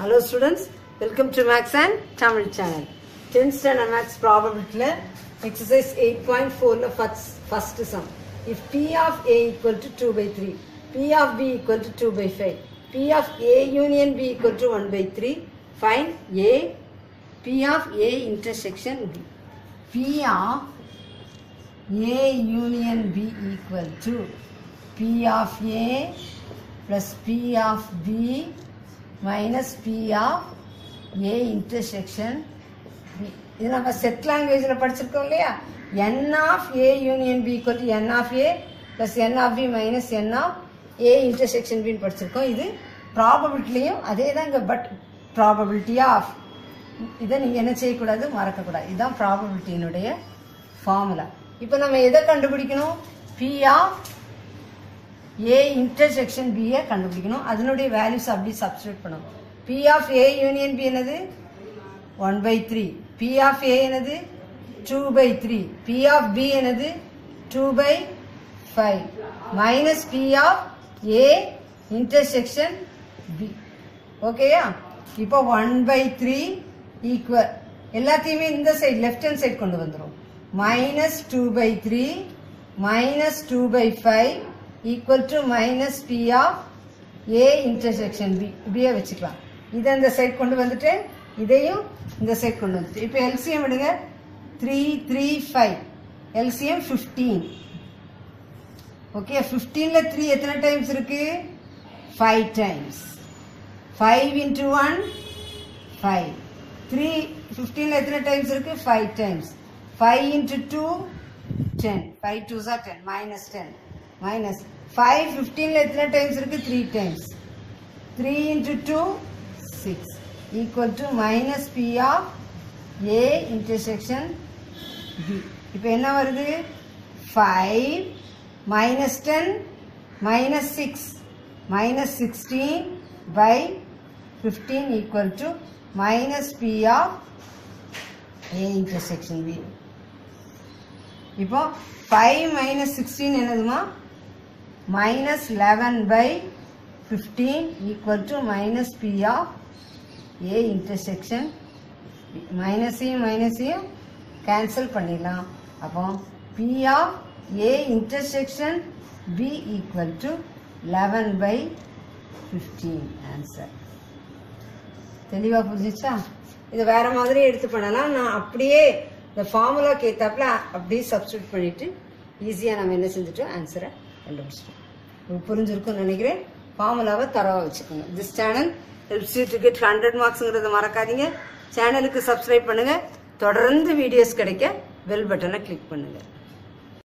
Hello students, welcome to Max and Tamil channel. 10th standard Max probability, exercise 8.4 of first sum. If P of A equal to 2 by 3, P of B equal to 2 by 5, P of A union B equal to 1 by 3, find A, P of A intersection B. P of A union B equal to P of A plus P of B minus of A intersection. B. இது நம்ம set லாங்குவேஜில் படிச்சிருக்கோம் இல்லையா? N of A union B equal to n of A plus n of B minus n of A intersection பின்னு படிச்சிருக்கோம். இது ப்ராபபிலிட்டிலையும் அதே தான் இங்கே பட் ப்ராபபிலிட்டி ஆஃப் இதை நீங்கள் என்ன செய்யக்கூடாது? மறக்கக்கூடாது. இதுதான் ப்ராபபிலிட்டியினுடைய ஃபார்முலா இப்போ நம்ம எதை கண்டுபிடிக்கணும்? பி ஆஃப் ஏ இன்டர்செக்ஷன் பியை கண்டுபிடிக்கணும். அதனுடைய வேல்யூஸ் அப்படி சப்ஸ்டியூட் பண்ணணும். P of A union B என்னது? One by three P of A என்னது? Two by three P of B என்னது? Two by five minus P of A intersection B ஓகேயா இப்போ ஒன் பை த்ரீ ஈக்குவல் எல்லாத்தையுமே இந்த side left hand side கொண்டு வந்துடும் minus two by three minus two by five equal to minus P of A intersection B பியை வச்சுக்கலாம். இதை இந்த சைட் கொண்டு வந்துட்டு இதையும் இந்த சைட் கொண்டு வந்துட்டு. இப்போ எல்சிஎம் எடுங்க three three five LCM fifteen okay ஃபிஃப்டீனில் three எத்தனை டைம்ஸ் இருக்குது five times five into one five three ஃபிஃப்டீனில் எத்தனை டைம்ஸ் இருக்குது five times five into two ten five two sir ten minus ten minus five ஃபிஃப்டீனில் எத்தனை times இருக்குது three times three into two six equal to minus P of A intersection B இப்போ என்ன வருது? Five minus ten minus six minus sixteen by fifteen equal to minus P of A intersection B இப்போ five minus sixteen என்னதுமா? Minus eleven by fifteen equal to minus P of A intersection மைனஸையும் மைனஸையும் cancel பண்ணிடலாம். அப்போ P of A intersection B equal to eleven by fifteen answer தெளிவாக புரிஞ்சிச்சா? இது வேறு மாதிரி எடுத்து பண்ணலாம். நான் அப்படியே இந்த ஃபார்முலாக்கு ஏற்றாப்புல அப்படியே சப்ஸ்டியூட் பண்ணிவிட்டு ஈஸியாக நம்ம என்ன செஞ்சுட்டோம்? ஆன்சரை கண்டுபிடிச்சிட்டோம். புரிஞ்சிருக்கும்னு நினைக்கிறேன். ஃபார்முலாவை தரவாக வச்சுக்கோங்க. This channel helps you to get hundred மார்க்ஸுங்கிறத மறக்காதீங்க. சேனலுக்கு சப்ஸ்கிரைப் பண்ணுங்கள் தொடர்ந்து வீடியோஸ் கிடைக்க பெல் பட்டனை கிளிக் பண்ணுங்கள்